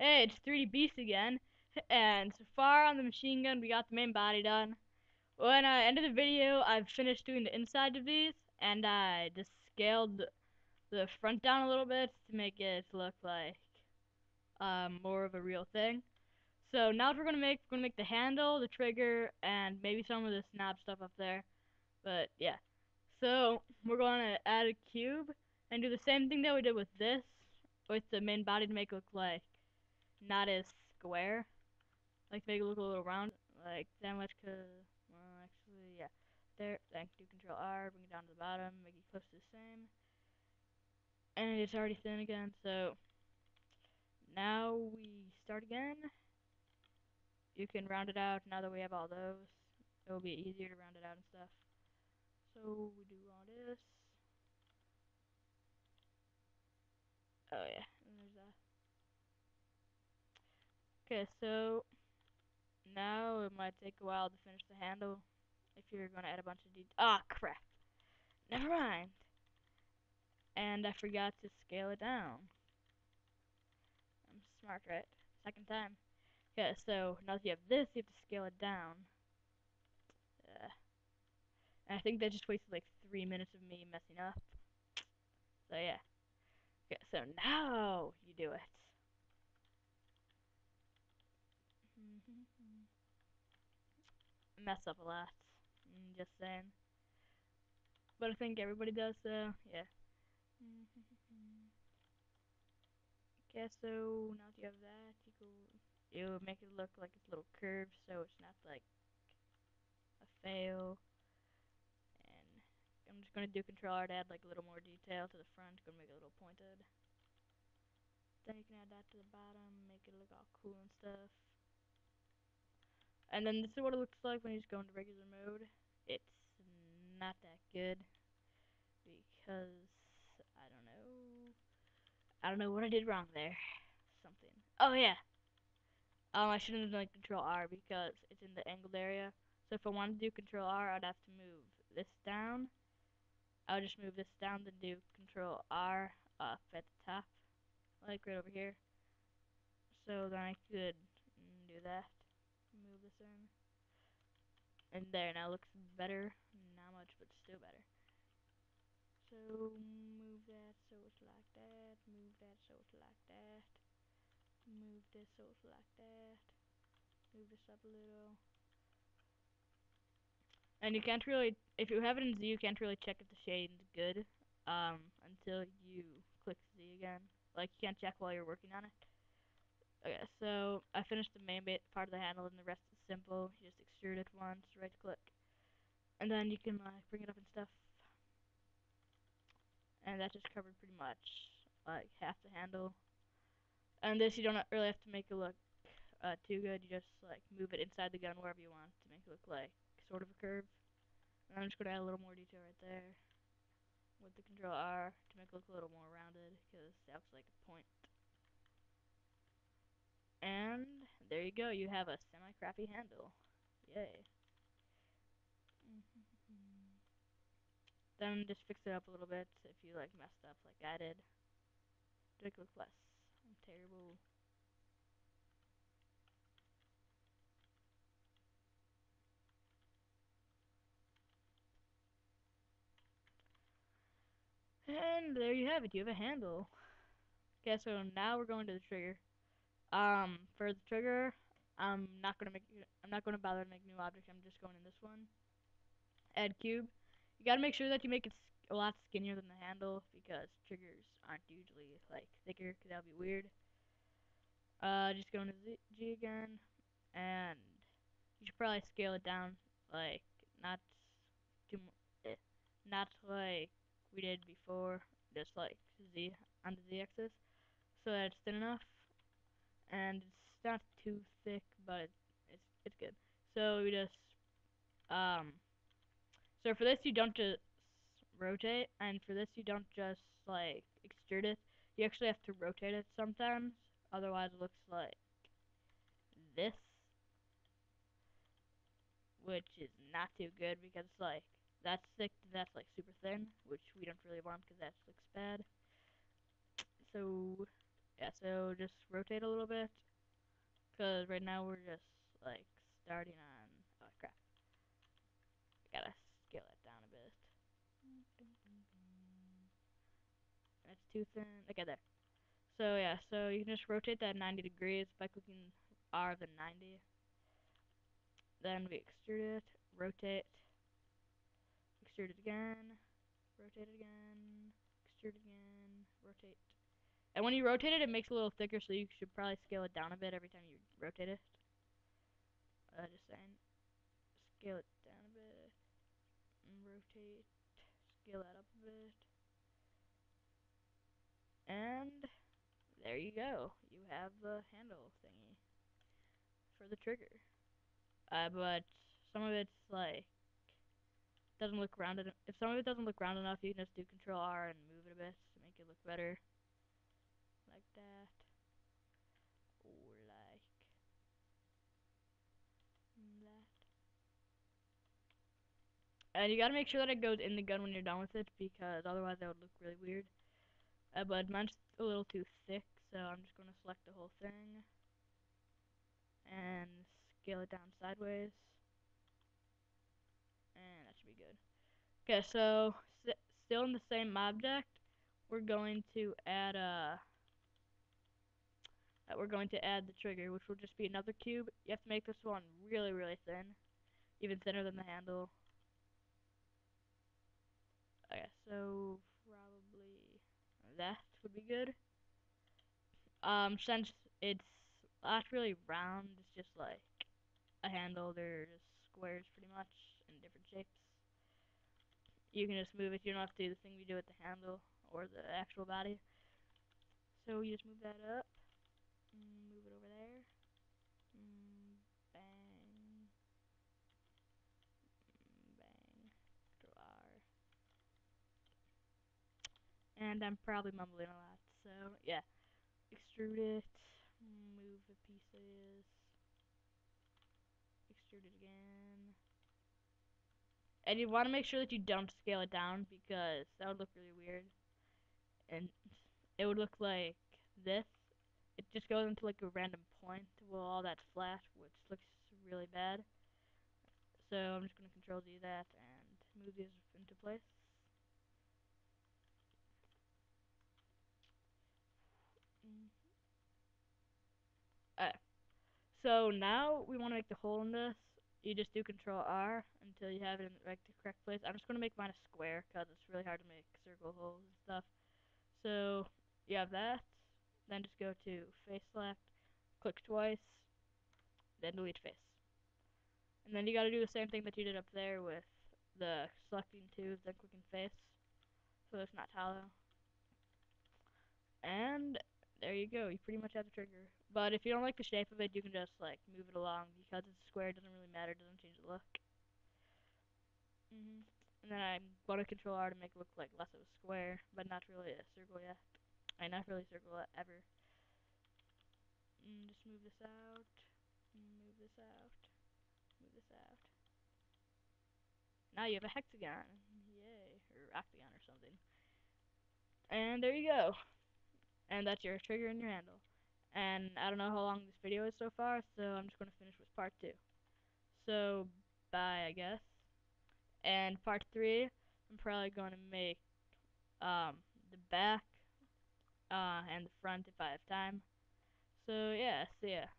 Hey, it's 3D Beast again. And so far on the machine gun, we got the main body done. When I ended the video, I've finished doing the inside of these, and I just scaled the front down a little bit to make it look like um, more of a real thing. So now what we're gonna make, we're gonna make the handle, the trigger, and maybe some of the snap stuff up there. But yeah. So we're gonna add a cube and do the same thing that we did with this, with the main body to make it look like not as square. Like make it look a little round, like that much. Cause well, actually, yeah. There, then do Control R, bring it down to the bottom, make it close to the same. And it's already thin again, so now we start again. You can round it out now that we have all those. It will be easier to round it out and stuff. So we do all this. Oh yeah, and there's that. Okay, so now it might take a while to finish the handle if you're going to add a bunch of details. Ah, crap. Never mind. And I forgot to scale it down. I'm smart, right? Second time. Okay, so now that you have this, you have to scale it down. Uh, I think that just wasted like three minutes of me messing up. So yeah. Okay, so now you do it. Mess up a lot. I'm just saying. But I think everybody does, so yeah. okay, so now that you have that, you go, you make it look like it's a little curved, so it's not like a fail. And I'm just to do Control R to add like a little more detail to the front, to make it a little pointed. Then you can add that to the bottom, make it look all cool and stuff. And then this is what it looks like when you just go into regular mode. It's not that good because I don't know. I don't know what I did wrong there. Something. Oh yeah. Um, I shouldn't have done like Control R because it's in the angled area. So if I wanted to do Control R, I'd have to move this down I'll just move this down then do control R up at the top like right over here so then I could do that this in and there now looks better. Not much but still better. So move that so it's like that. Move that so it's like that. Move this so it's like that. Move this up a little. And you can't really, if you have it in Z, you can't really check if the shading's good um, until you click Z again. Like, you can't check while you're working on it. Okay, so I finished the main bit part of the handle, and the rest is simple. You just extrude it once, right click, and then you can like bring it up and stuff. And that just covered pretty much like half the handle. And this you don't really have to make it look uh, too good. You just like move it inside the gun wherever you want to make it look like sort of a curve. And I'm just going to add a little more detail right there with the control R to make it look a little more rounded because that looks like a point. And there you go, you have a semi-crappy handle. Yay. then just fix it up a little bit if you like messed up like I did. It look less terrible. And there you have it. You have a handle. Okay, so now we're going to the trigger. Um, for the trigger, I'm not gonna make. I'm not gonna bother to make new objects. I'm just going in this one. Add cube. You gotta make sure that you make it a lot skinnier than the handle because triggers aren't usually like thicker because that would be weird. Uh, just going to Z G again, and you should probably scale it down like not too, eh, not like we did before, just like Z on the Z axis, so that it's thin enough, and it's not too thick, but it's it's good. So we just um, so for this you don't just rotate, and for this you don't just like extrude it. You actually have to rotate it sometimes, otherwise it looks like this, which is not too good because like that's thick, that's like super thin, which we don't really want because that looks bad. So, yeah, so just rotate a little bit. Because right now we're just, like, starting on, oh crap. Gotta scale that down a bit. That's too thin. Okay, there. So yeah, so you can just rotate that 90 degrees by clicking R then 90. Then we extrude it, rotate, extrude it again, rotate it again, extrude it again, rotate. And when you rotate it, it makes it a little thicker, so you should probably scale it down a bit every time you rotate it. Uh, just saying. Scale it down a bit, rotate, scale that up a bit. And there you go. You have the handle thingy for the trigger. Uh, but some of it's like doesn't look rounded. If some of it doesn't look round enough, you can just do Control R and move it a bit to make it look better, that, or like that. And you gotta make sure that it goes in the gun when you're done with it, because otherwise that would look really weird. Uh, but mine's a little too thick, so I'm just to select the whole thing and scale it down sideways. And that should be good. Okay, so still in the same object, we're going to add a uh, we're going to add the trigger, which will just be another cube. You have to make this one really, really thin, even thinner than the handle. Okay, so probably that would be good. Um, since it's not really round, it's just like a handle. They're just squares pretty much in different shapes. You can just move it. You don't have to do the thing we do with the handle or the actual body. So you just move that up, move it over there, mm, bang, bang, Control R. And I'm probably mumbling a lot. So yeah, extrude it, move the pieces, extrude it again. And you want to make sure that you don't scale it down because that would look really weird. And it would look like this. It just goes into like a random point while all that's flat, which looks really bad. So I'm just going to control Z that and move these into place. Uh, so now we want to make the hole in this. You just do Control R until you have it in the right, correct place. I'm just going to make mine a square because it's really hard to make circle holes and stuff. So you have that. Then just go to face select, click twice, then delete face. And then you got to do the same thing that you did up there with the selecting tubes, then clicking face. So it's not hollow. You go. You pretty much have the trigger. But if you don't like the shape of it, you can just like move it along because it's square. It doesn't really matter. It doesn't change the look. Mm -hmm. And then I'm going to Control R to make it look like less of a square, but not really a circle yet. I not really circle ever. Mm, just move this out. Move this out. Move this out. Now you have a hexagon. Yay. Or octagon or something. And there you go and that's your trigger and your handle. And I don't know how long this video is so far, so I'm just going to finish with part 2. So, bye, I guess. And part 3, I'm probably going to make um, the back uh, and the front if I have time. So, yeah, see ya.